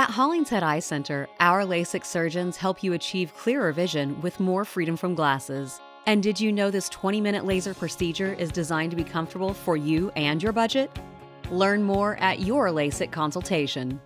At Hollingshead Eye Center, our LASIK surgeons help you achieve clearer vision with more freedom from glasses. And did you know this 20 minute laser procedure is designed to be comfortable for you and your budget? Learn more at your LASIK consultation.